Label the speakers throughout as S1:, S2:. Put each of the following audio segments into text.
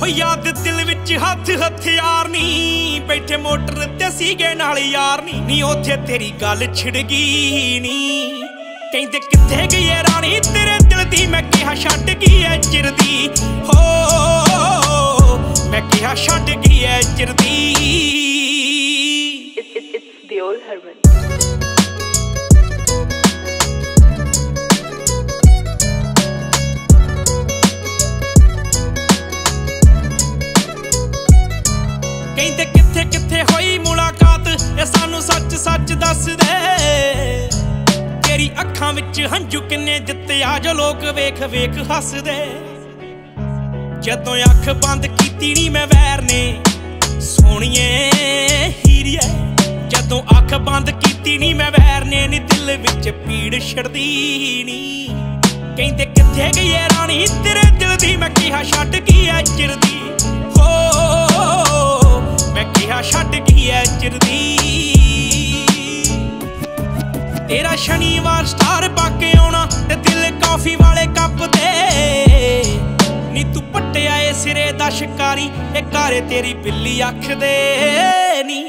S1: ਹੋ ਯਾਦ ਦਿਲ ਵਿੱਚ ਹੱਥ ਹਥਿਆਰ ਨਹੀਂ ਬੈਠੇ ਮੋਟਰ ਤੇ ਸੀਗੇ ਨਾਲ ਯਾਰ ਨਹੀਂ ਨੀ ਉਥੇ ਤੇਰੀ ਗੱਲ ਛਿੜ ਗਈ ਨਹੀਂ ਕਹਿੰਦੇ ਕਿੱਥੇ ਗਈ ਏ ਰਾਣੀ ਤੇਰੇ ਦਿਲ ਦੀ ਮੈਂ ਕਿਹਾ ਛੱਡ ਗਈ ਐ ਚਿਰਦੀ ਹੋ ਮੈਂ ਕਿਹਾ ਛੱਡ ਗਈ ਐ ਚਿਰਦੀ
S2: It's,
S1: ਅੱਖਾਂ ਵਿੱਚ ਹੰਝੂ ਕਿੰਨੇ ਦਿੱਤੇ ਜੋ ਲੋਕ ਵੇਖ ਵੇਖ ਹੱਸਦੇ। ਜਦੋਂ ਅੱਖ ਬੰਦ ਕੀਤੀ ਨਹੀਂ ਮੈਂ ਵੈਰ ਨੇ, ਸੋਹਣੀਏ ਹੀਰੀਏ। ਜਦੋਂ ਅੱਖ ਬੰਦ ਕੀਤੀ ਨਹੀਂ ਮੈਂ ਵੈਰ ਨੇ, ਨੀ ਦਿਲ ਵਿੱਚ ਪੀੜ ਛੜਦੀ ਨਹੀਂ ਕਹਿੰਦੇ ਕਿੱਥੇ ਗਈ ਏ ਰਾਣੀ, ਤੇਰੇ ਦਿਲ ਦੀ ਮੈਂ ਕਿਹਾ ਛੱਡ ਗਈ ਐ ਚਿਰਦੀ ਹੋ, ਮੈਂ ਕਿਹਾ ਛੱਡ ਗਈ ਐ ਚਿਰਦੀ ਤੇਰਾ ਸ਼ਨੀਵਾਰ ਸਟਾਰ ਪਾ ਆਉਣਾ ਤੇ ਦਿਲ ਕਾਫੀ ਵਾਲੇ ਕੱਪ ਦੇ ਨੀ ਤੂੰ ਪੱਟਿਆ ਏ ਸਿਰੇ ਦਾ ਸ਼ਿਕਾਰੀ, ਇਹ ਘਾਰੇ ਤੇਰੀ ਬਿੱਲੀ ਅੱਖ ਦੇ। ਨੀ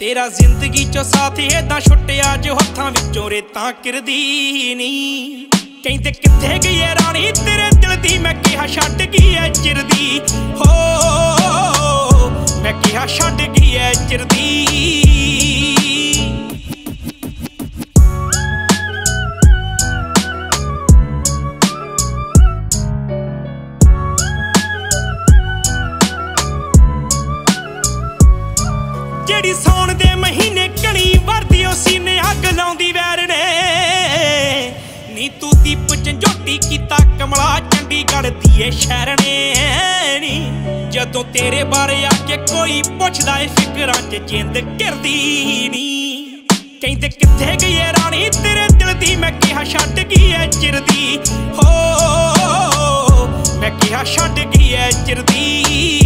S1: ਤੇਰਾ ਜ਼ਿੰਦਗੀ ਚੋਂ ਸਾਥੀ ਏਦਾਂ ਛੁੱਟਿਆ ਜੋ ਹੱਥਾਂ ਵਿੱਚੋਂ ਰੇਤਾਂ ਕਿਰਦੀ ਨੀ। ਕਹਿੰਦੇ ਕਿੱਥੇ ਗਈ ਏ ਰਾਣੀ? ਤੇਰੇ ਦਿਲ ਦੀ ਮੈਂ ਕਿਹਾ ਛੱਡ ਗਈ ਐ ਚਿਰਦੀ। ਹੋ, ਮੈਂ ਕਿਹਾ ਛੱਡ ਗਈ ਐ ਚਿਰਦੀ। ਜਿਹੜੀ ਸੌਣ ਦੇ ਮਹੀਨੇ ਕਣੀ ਵਰਦੀ, ਉਹ ਸੀਨੇ ਅੱਗ ਲਾਉਂਦੀ ਵੈਰ ਨੇ। ਨੀ ਤੂੰ ਦੀਪ ਝੰਜੋਟੀ ਕੀਤਾ ਕਮਲਾ, ਚੰਡੀਗੜ੍ਹ ਦੀ ਏ ਸ਼ਹਿਰ ਨੇ। ਨੀ ਜਦੋਂ ਤੇਰੇ ਬਾਰੇ ਆ ਕੇ ਕੋਈ ਪੁੱਛਦਾ ਏ ਫਿਕਰਾਂ 'ਚ ਜਿੰਦ ਘਿਰਦੀ ਨੀ। ਕਹਿੰਦੇ ਕਿੱਥੇ ਗਈ ਏ ਰਾਣੀ, ਤੇਰੇ ਦਿਲ ਦੀ ਮੈਂ ਕਿਹਾ ਛੱਡ ਗਈ ਐ ਚਿਰਦੀ। ਹੋ, ਮੈਂ ਕਿਹਾ ਛੱਡ ਗਈ ਐ ਚਿਰਦੀ।